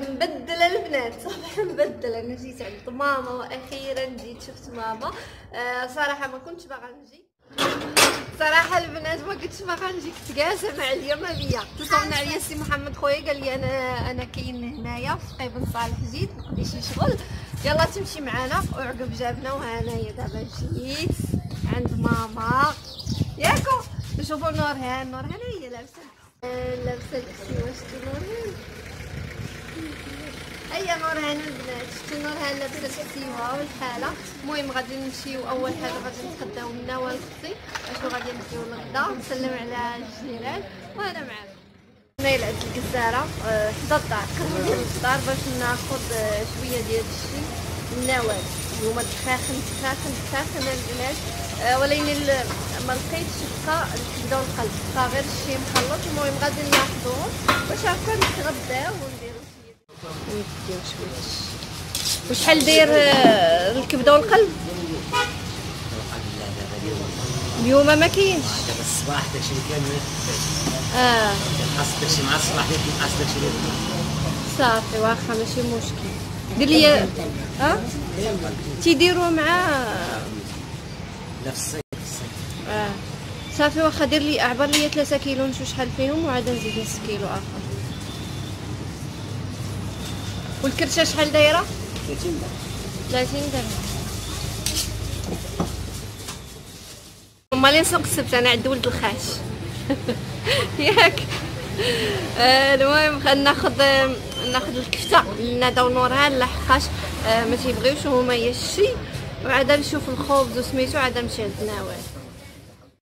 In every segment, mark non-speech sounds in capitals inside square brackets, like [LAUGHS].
مبدله البنات. صباح مبدله أنا جيت عند ماما وأخيرا جيت شفت ماما. آه صراحة ما كنتش باغا نجي. صراحة البنات ما كنتش باغا نجي كنت جالسة مع اليوم بيا. اتصلنا عليا سي محمد خويا قال لي أنا أنا كاين هنايا في قيبن صالح جيت نقضي شي شغل. يلا تمشي معنا وعقب جابنا وهنايا دابا جيت عند ماما. ياكو. شوفوا نورهان. نورهان هي لابسه آه، لابسة الكسي واش نورهان. هيا نورهان البنات. شفتوا نورهان لابسه الكسيوه والحالة؟ المهم غادي نمشيو أول حاجة غادي نتغداو نوال أختي اشنو غادي نديو للغدا. نسلم على الجيران. وأنا معاكم نايل عند الجزارة. آه، حدا الدار. ديال الدار باش ناخد آه، شوية ديال الشي. النوال اليوم دخاخن دخاخن دخاخن البنات. آه، ولكن ما لقيتش بقى الكبده والقلب. بقى غير الشي مخلط. المهم غادي ناخدوهم باش هكا نتغداو. ونديرو شي نديو وشحال داير آه، الكبده والقلب؟ اليوم ما كاينش. دابا الصباح داكشي اللي كان آه. خاص داكشي مع الصباح اللي كينقص داكشي اللي صافي واخا ماشي مشكل. دير لي ها؟ تيديروا مع لا في الصيف آه. صافي واخا دير لي اعبر لي 3 كيلو نشوف شحال فيهم وعاد نزيد نص كيلو آخر. والكرشه شحال دايره؟ 30 درهم. 30 درهم. امال نسوق السبت أنا عند ولد الخاش. [LAUGHS] ياك. آه، المهم خلينا ناخذ ناخذ الكفتة. لندى ونورهان لحقاش آه، ما تيبغيوش هما يشي وعاد نشوف الخبز وسميتو عاد نمشي عند نوال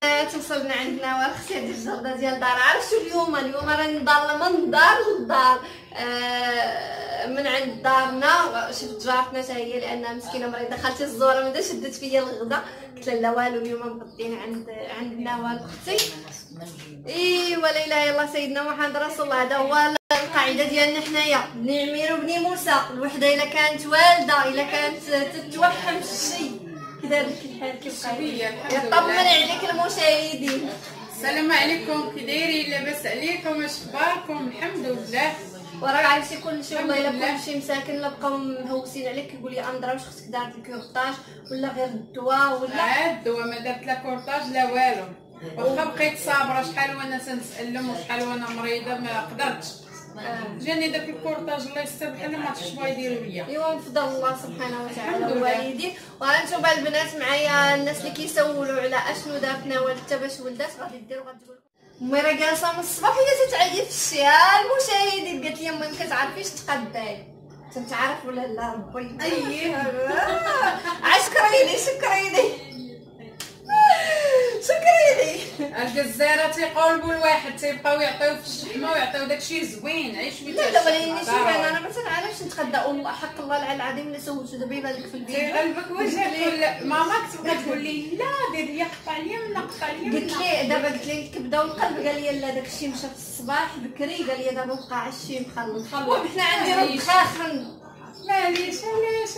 آه، توصلنا عند نوال أختي هذه الجردة ديال الدار. عرفتوا اليوم اليوم راني ضاله من الدار للدار. آه، من عند دارنا شفت جارتنا حتى هي لأنها مسكينة مريضة. خالتي الزورة مدا شدت فيا الغدا. قلت لها لا والو اليوم مغدين عند عند نوال أختي. اي ولا اله الا الله سيدنا محمد رسول الله. هذا هو القاعدة ديالنا حنايا. بني عمير وبني موسى. الوحدة إلا كانت والدة إلا كانت تتوحم الشي كذلك الحال الحمد يطمن. عليك المشاهدين. السلام عليكم كي دايرين لاباس عليكم اش اخباركم الحمد لله. وراك عرفتي كل شيء والله إلا الحمد لله. كل شيء مساكن لا بقاو مهوسين عليك. كيقول لي أندرا واش خصك دارت ال curetage ولا غير الدواء ولا؟ عاد وما درت لا curetage لا والو. واخا بقيت صابرة شحال وأنا تنسالم وشحال وأنا مريضة ما قدرتش. جاني داك الكورطاج الله يستر بحال ما عرفتش شنو يديروا بيا. أيوا بفضل الله سبحانه وتعالى. والوالدين وهانتوما البنات معايا الناس اللي كيسولوا على أشنو دارت نوال حتى باش ولدات غادي دير وغتقول امي راه جالسة من الصباح هي تتعيط في الشي ها لي ما كتعرفيش تقداي. انت عارف ولا لا؟ ربي. أيه. عشكريني شكريني شكريني الجزاره تيقولبوا الواحد تيبقاو يعطيو في الشحمة ويعطيو داكشي زوين عيش لا لا ولكن شوف أنا ما تنعرفش نتغدى؟ والله حق الله العظيم اللي سولتو دابا يبان لك في الفيديو قلبك وجهك ماماك تبغى تقول لي لا ديري قطع اليمنى قطع اليمنى قلت لي دابا قلت لي الكبدة والقلب قال لي لا داك الشيء مشى في الصباح بكري قال لي دابا بقى عشي مخلط مخلط. وحنا عندي رد معليش. معليش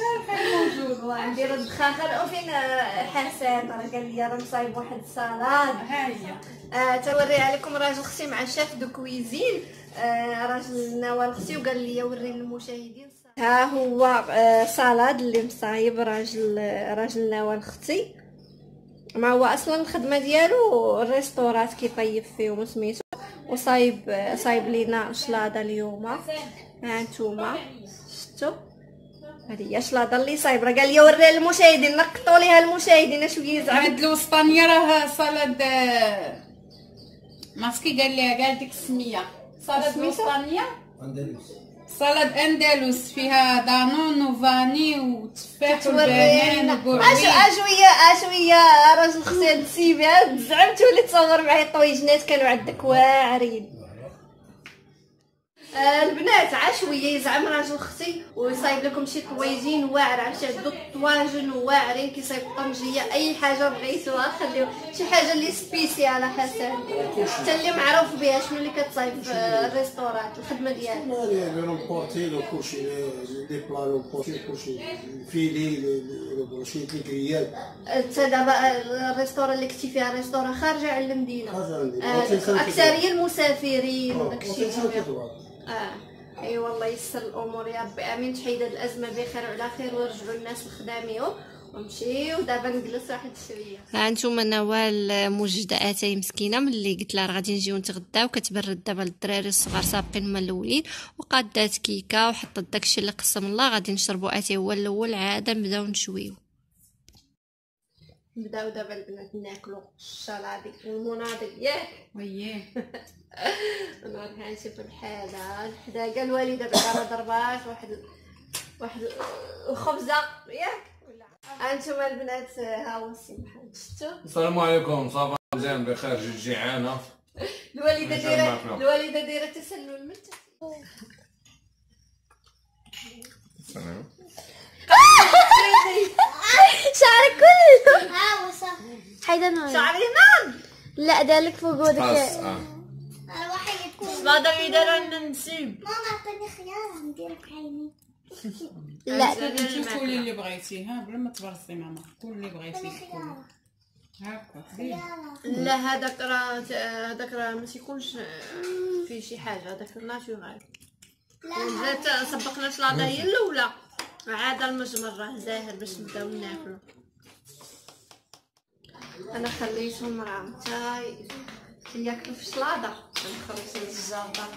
موجود. والله عندي رد خاخن وفين آه، حسن راه قال لي راه مصايب واحد السلطه ها هي آه توريها لكم راجل أختي مع chef de cuisine. آه راجل نوال أختي وقال لي وري للمشاهدين ها هو آه salade اللي مصايب راجل راجل نوال أختي ما هو أصلا الخدمة ديالو ال restaurant كيطيب فيهم سميتو. وصايب صايب لينا شلاضه اليوم. ها انتوما شفتوا هذه هي شلاضه اللي صايب راه قال لي وريها للمشاهدين نقطوا ليها المشاهدين شوية زعما؟ عاد الوسطانيه راه صالاد آه، ماسكي قال لها قال ديك السمية. صالاد سميتها؟ الوسطانيه أندلس. صالاد أندلس فيها دانون وفاني وتفاح تورينا والبنان اش اشويه اشويه راجل خصي تسيبها زعما تولي تصور معايا الطويجنات كانوا عندك واعرين. البنات عشويه يزعم راجل أختي ويصايب لكم شي طويجين واعر عرفتي؟ عندو طواجن واعرين كيصايب طنجيه أي حاجة بغيتوها خليو شي حاجة اللي سبيسيال حسن. حتى اللي معروف بها شنو اللي كتصايب في الريستورات الخدمة ديالك؟ لي رومبورتي لو كلشي دي بلا رومبورتي كلشي الفيلي لي بروشيت لي كريال. انت دابا الريستورا اللي كنتي فيها ريستورا خارجة على المدينة. آه، أكثرية المسافرين آه، وداكشي. آه. أي والله يسر الأمور يا ربي. آمين. تحيد هاد الأزمة بخير وعلى خير ويرجعوا الناس لخدامهم ونمشيو دابا نجلس واحد شوية. ها أنتم نوال موجده اتاي مسكينة ملي قلت لها غادي نجيو نتغداو. كتبرد دابا للدراري الصغار سابقين هما الأولين. وقادات كيكة وحطت داكشي اللي قسم الله غادي نشربوا اتاي هو الأول. عاد نبداو نشويو. نبداو دابا البنات ناكلو الشلاضي والمناضل ياك وياه! [LAUGHS] نروح نشوف الحالة الحداقة الوالدة بعدا ما ضربات واحد واحد الخبزة ياك! ولا أنتم البنات ها هو السي محمد شفتو؟ السلام عليكم صافا مزيان بخير جيت جيعانة. دايرة معكم. الوالدة دايرة تسلل من تحت. [LAUGHS] شعرك كله. ها وصح. حيدا نور شعري نار لا دالك فوق خلاص ودك آه الواحد يكون بعدا يديروا لنا نسيب ماما عطيني خيار ندير عيني. لا لا. انت كلي اللي بغيتي ها؟ بلا ما تبرصي ماما كل اللي بغيتي دير. لا هذاك راه هذاك راه ما تيكونش فيه شي حاجة. هذاك ناتورال لا سبقنا شلاضة هي الأولى. عاد المجمر راه زاهر باش نبداو ناكلو. أنا خليتهم راه حتى ياكلوا في شلاضة نخلص الزاطة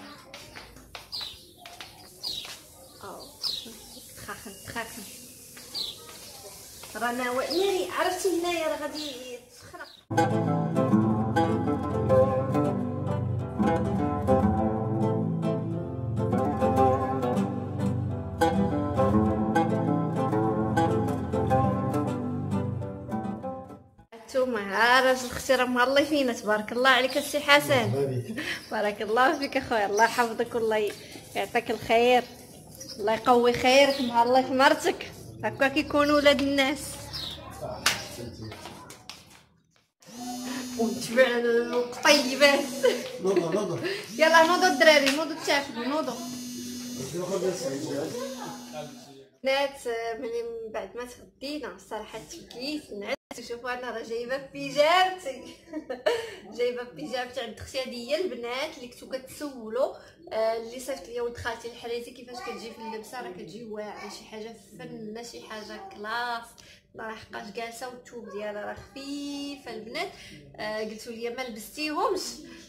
أو تخاخن تخاخن رانا وإني عرفتي هنايا راه غادي تخرق راجل أختي راه مهلا فينا تبارك الله عليك السي حسن. بارك الله فيك اخويا الله يحفظك والله يعطيك الخير. الله يقوي خيرك مهلا في مرتك. هكا كيكونوا ولاد الناس. ونتبع القطيبات. نوضة نوضة يلا نوضوا الدراري نوضوا تاكلوا نوضوا بنات آه، ملي من بعد ما تغدينا الصراحه تفكيت نعس. شوفوا أنا راه جايبة بيجامتي جايبة بيجامتي عند أختي هي البنات اللي كنتو كتسولوا آه، اللي صيفط ليا ولد خالتي الحريتي كيفاش كتجي في اللبسة؟ راه كتجي واعرة شي حاجة فنة شي حاجة classe الله يحقاش جالسة والثوب ديالها راه خفيفه البنات. آه قلتوا لي ما لبستيهمش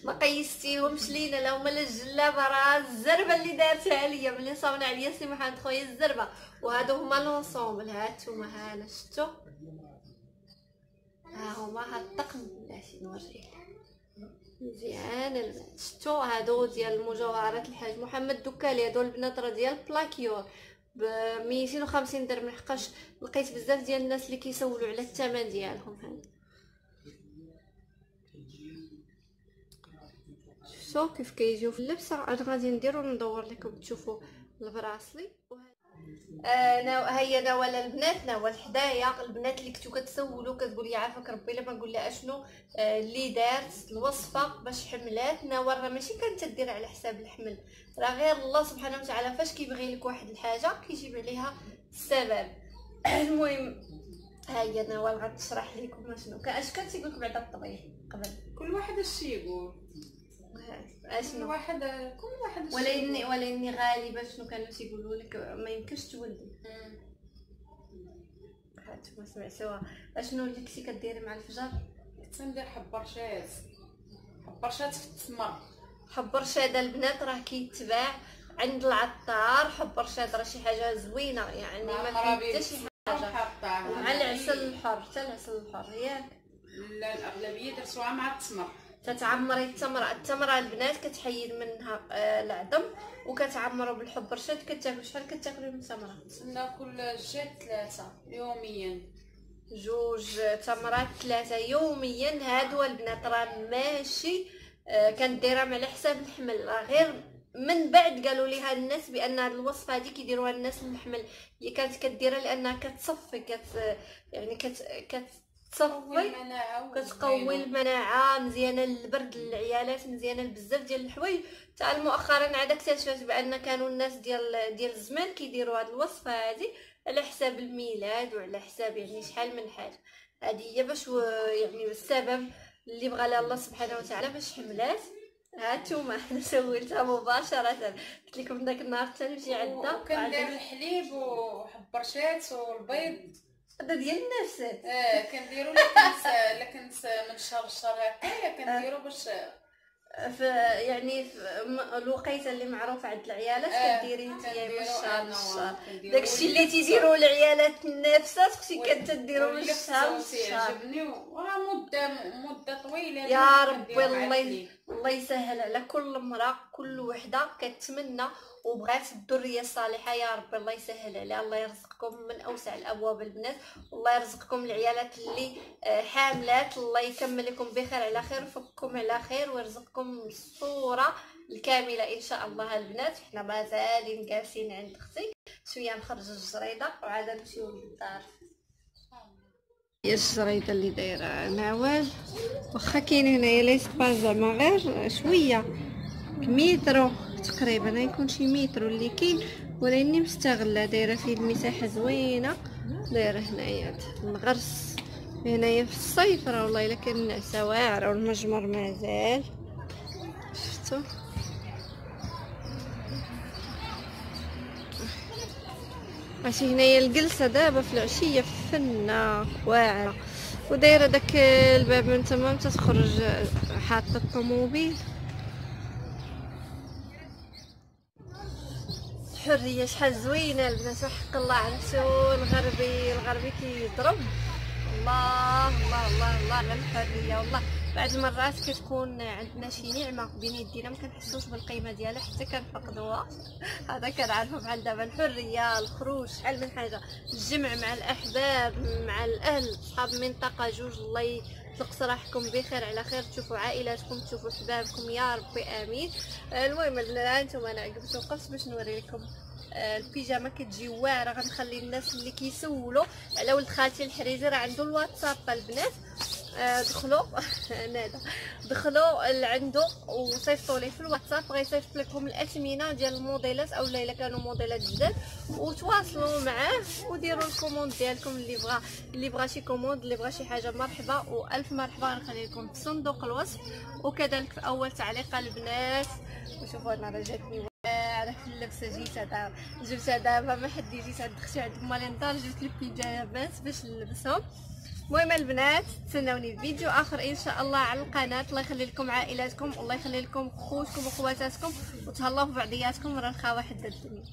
ما قيستيهمش لينا لا هما لا الجلابه راه الزربة اللي دارتها ليا ملي صاونا عليا سي محمد خويا الزربة. وهادو هما l'ensemble هانتوما هانا شفتو؟ هما هاد الطقم بلاتي نوريه. مزيان شفتو هادو ديال المجوهرات الحاج محمد دوكالي هادو البنات راه ديال plaqué or ب 250 درهم لحقاش لقيت بزاف ديال الناس اللي كيسولوا على الثمن ديالهم شفتو كيف كيجيو في اللبسة؟ أنا غادي نديرو ندور لكم تشوفوا ال bracelet. آه نا هيا نوال البنات نوال حدايا البنات اللي كنتو كتسولوا كتقول لي عافاك ربي لما نقول لها أشنو آه اللي دارت الوصفة باش حملات نوال راه ماشي كانت تدير على حساب الحمل. راه غير الله سبحانه وتعالى فاش كيبغي لك واحد الحاجة كيجيب عليها السبب. [CLEARS THROAT] المهم هيا نوال غتشرح لكم شنو كان اش كان تيقول لك بعدا الطبيخ قبل. كل واحد اش يقول؟ أشنو؟ واحد كل واحد ولا. اني ولا إني غالبا شنو كانوا تيقولوا لك ما يمكنش تولدي هانتوما سمعتوها أشنو اللي كنتي كديري مع الفجر؟ تندير حبرشات حبرشات في التمر. حب رشاد البنات راه كيتباع عند العطار. حب رشاد راه شي حاجة زوينة يعني ما حتى شي حاجة. مع العسل الحر حتى العسل الحر. ياك؟ لا الأغلبية درتوها مع التمر. تتعمري التمره التمرة البنات كتحيد منها آه، العظم وكتعمروا بالحب رشاد كتاكل شحال؟ كتاكلي من تمرة. ناكل جات ثلاثة يوميا. جوج تمرات ثلاثة يوميا. هادو البنات راه ماشي آه، كنديرهم على حساب الحمل. راه غير من بعد قالوا لي هاد الناس بأن هاد الوصفة هادي كيديروها الناس المحمل هي كانت كديرها لأنها كتصفي كت يعني كت كتصفي المناعة كتقوي المناعة مزيانه للبرد للعيالات مزيانه لبزاف ديال الحوايج. حتى مؤخرا عاد اكتشفت بأن كانوا الناس ديال ديال الزمان كيديروا هاد الوصفة هادي على حساب الميلاد وعلى حساب يعني شحال من حاجة. هذه هي باش يعني السبب اللي بغى لها الله سبحانه وتعالى باش حملات. هانتوما أنا [LAUGHS] سولتها مباشرة. قلت لكم داك النهار حتى نمشي عندها وكندير الحليب وحبرشات والبيض. هذا ديال النفسات [LAUGHS] آه كنديرو لكن لكن من شهر لشهر هكايا كنديرو باش ف يعني في الوقيته اللي معروفه عند العيالات آه، كديري انت من الشهر للشهر داكشي اللي. تيديروا العيالات النفسات أختي وال- كانت تديروا من الشهر للشهر وراه مده مدة طويلة يا ربي الله. الله يسهل على كل امرأة كل وحدة كتمنى وبغات الذريه الصالحة يا ربي الله يسهل عليها الله يرزقكم من أوسع الأبواب البنات والله يرزقكم العيالات اللي آه، حاملات الله يكمل لكم بخير على خير ويفككم على خير ويرزقكم الصورة الكاملة إن شاء الله البنات. حنا مازالين جالسين عند أختي شوية نخرج الجريدة وعاد نمشيو للدار. هي الجريدة اللي دايرة نعوال واخا كاين هنايا ليسباس زعما غير شوية مترو تقريبا يكون شي مترو اللي كاين ولاني مستغلة دايرة فيه المساحة زوينة. دايرة هنايا الغرس هنايا في الصيف راه والله إلا كان النعسه واعره والمجمر مازال. شفتو؟ ماشي هنايا الجلسة دابا في العشية فنة واعرة. ودايرة داك الباب من تمام تتخرج حاطة الطوموبيل. الحرية شحال زوينة البنات وحق الله عرفتو الغربي الغربي كيضرب. الله الله الله الله على الحرية والله. بعض المرات كتكون عندنا شي نعمة بين يدينا ما كنحسوش بالقيمة ديالها حتى كنفقدوها. [LAUGHS] هذا كنعرفو بحال دابا الحرية الخروج شحال من حاجة. الجمع مع الأحباب مع الأهل صحاب منطقة جوج الله يطلق سراحكم بخير على خير. تشوفوا عائلاتكم تشوفوا حبابكم. يا ربي آمين. آه، المهم أنتم أنا عقبت وقفت باش نوري لكم. آه، البيجامة كتجي واعرة. غنخلي الناس اللي كيسولوا. على ولد خالتي الحريزي راه عنده الواتساب البنات دخلوا. [LAUGHS] نادا دخلوا لعندو وصيفطوا ليه في الواتساب. غيصيفط لكم الأثمنة ديال الموديلات أو إلا كانوا موديلات جداد. وتواصلوا معاه وديروا ال commande ديالكم اللي بغى اللي بغى شي commande اللي بغى شي حاجة مرحبا. وألف مرحبا. غنخلي لكم في صندوق الوصف. وكذلك في أول تعليق البنات. وشوفوا أنا راه جاتني في اللبسه جيتها دابا جبتها دابا ما حد جيت عند أختي عند مالي الدار جبت لي بيجامات باش نلبسهم. المهم البنات تسناوني في فيديو آخر إن شاء الله على القناة. الله يخلي لكم عائلاتكم الله يخلي لكم خوتكم وخواتاتكم وتهلاو في بعضياتكم راه الخا واحد الدنيا.